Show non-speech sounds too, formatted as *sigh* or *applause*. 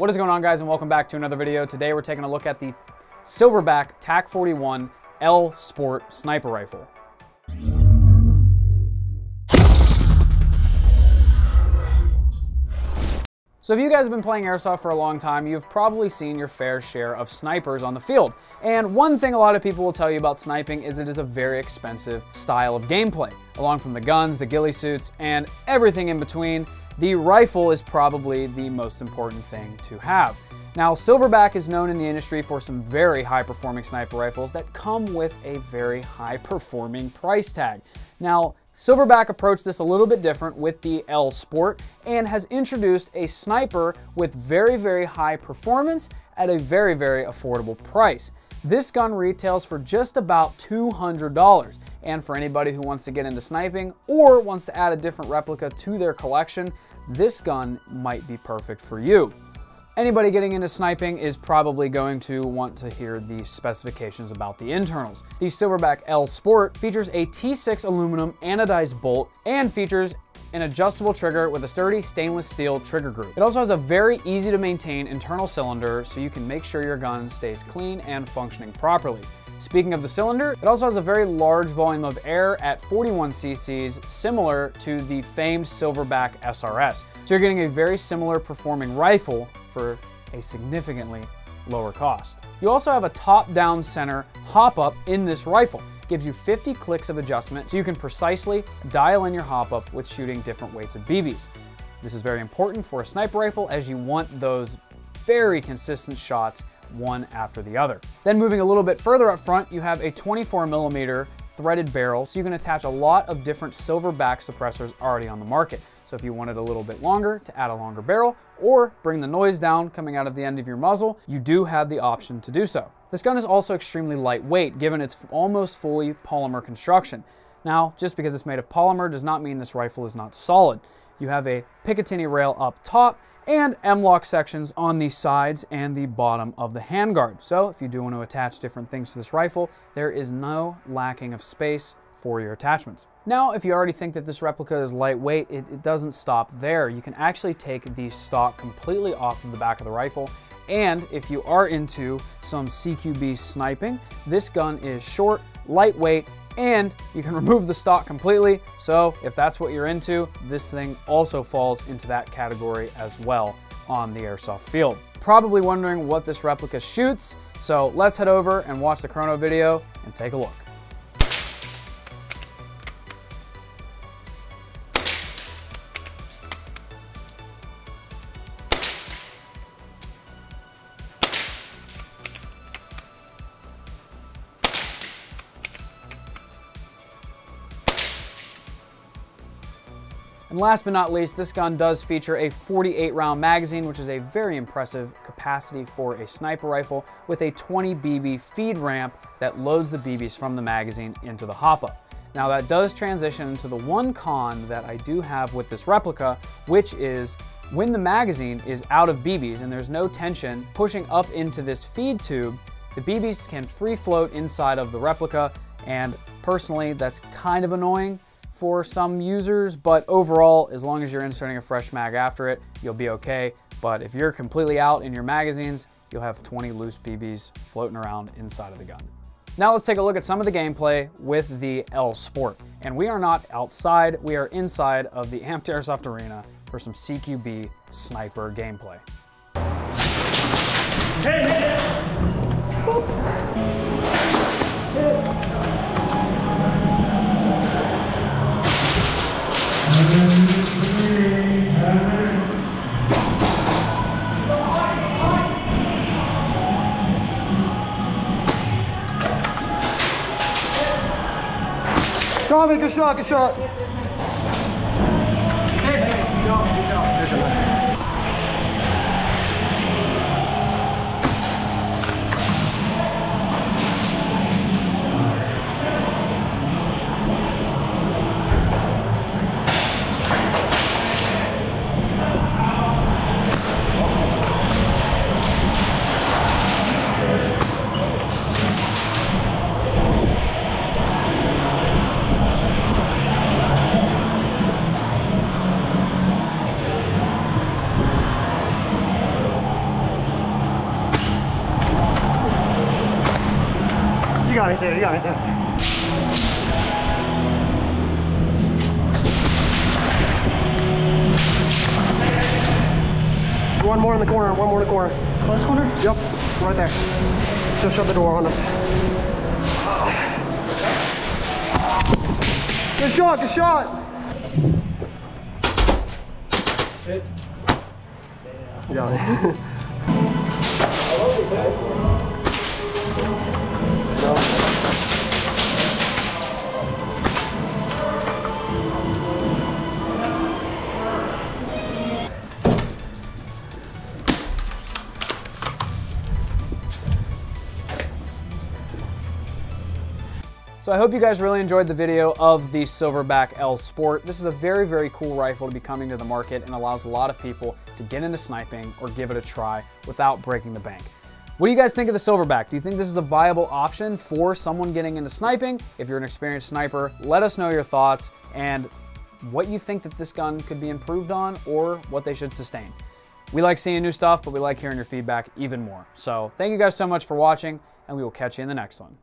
What is going on guys and welcome back to another video. Today we're taking a look at the Silverback TAC-41 L Sport Sniper Rifle. So if you guys have been playing Airsoft for a long time, you've probably seen your fair share of snipers on the field. And one thing a lot of people will tell you about sniping is it is a very expensive style of gameplay. Along from the guns, the ghillie suits, and everything in between, the rifle is probably the most important thing to have. Now, Silverback is known in the industry for some very high performing sniper rifles that come with a very high performing price tag. Now, Silverback approached this a little bit different with the L Sport and has introduced a sniper with very, very high performance at a very, very affordable price. This gun retails for just about $200. And for anybody who wants to get into sniping or wants to add a different replica to their collection, this gun might be perfect for you. Anybody getting into sniping is probably going to want to hear the specifications about the internals. The Silverback L Sport features a T6 aluminum anodized bolt and features an adjustable trigger with a sturdy stainless steel trigger group. It also has a very easy to maintain internal cylinder so you can make sure your gun stays clean and functioning properly. Speaking of the cylinder, it also has a very large volume of air at 41 cc's, similar to the famed Silverback SRS. So you're getting a very similar performing rifle for a significantly lower cost. You also have a top-down center hop-up in this rifle. Gives you 50 clicks of adjustment so you can precisely dial in your hop-up with shooting different weights of BBs. This is very important for a sniper rifle as you want those very consistent shots one after the other. Then moving a little bit further up front, you have a 24 millimeter threaded barrel, so you can attach a lot of different silverback suppressors already on the market. So if you wanted a little bit longer to add a longer barrel or bring the noise down coming out of the end of your muzzle, you do have the option to do so. This gun is also extremely lightweight given its almost fully polymer construction. Now, just because it's made of polymer does not mean this rifle is not solid. You have a Picatinny rail up top and M-LOK sections on the sides and the bottom of the handguard. So if you do want to attach different things to this rifle, there is no lacking of space for your attachments. Now, if you already think that this replica is lightweight, it, it doesn't stop there. You can actually take the stock completely off of the back of the rifle and if you are into some CQB sniping, this gun is short, lightweight, and you can remove the stock completely. So if that's what you're into, this thing also falls into that category as well on the airsoft field. Probably wondering what this replica shoots, so let's head over and watch the chrono video and take a look. And last but not least, this gun does feature a 48 round magazine, which is a very impressive capacity for a sniper rifle with a 20 BB feed ramp that loads the BBs from the magazine into the hop-up. Now that does transition into the one con that I do have with this replica, which is when the magazine is out of BBs and there's no tension pushing up into this feed tube, the BBs can free float inside of the replica and personally that's kind of annoying for some users, but overall, as long as you're inserting a fresh mag after it, you'll be okay. But if you're completely out in your magazines, you'll have 20 loose BBs floating around inside of the gun. Now let's take a look at some of the gameplay with the L Sport. And we are not outside, we are inside of the Amped Airsoft Arena for some CQB sniper gameplay. Hey, Tommy, good shot, good shot. Hey, hey, good job, good job. Job. got it there, you got it there. One more in the corner, one more in the corner. Close corner? Yep, right there. Just shut the door on us. Good shot, good shot. You got *laughs* So I hope you guys really enjoyed the video of the Silverback L Sport. This is a very, very cool rifle to be coming to the market and allows a lot of people to get into sniping or give it a try without breaking the bank. What do you guys think of the Silverback? Do you think this is a viable option for someone getting into sniping? If you're an experienced sniper, let us know your thoughts and what you think that this gun could be improved on or what they should sustain. We like seeing new stuff, but we like hearing your feedback even more. So thank you guys so much for watching, and we will catch you in the next one.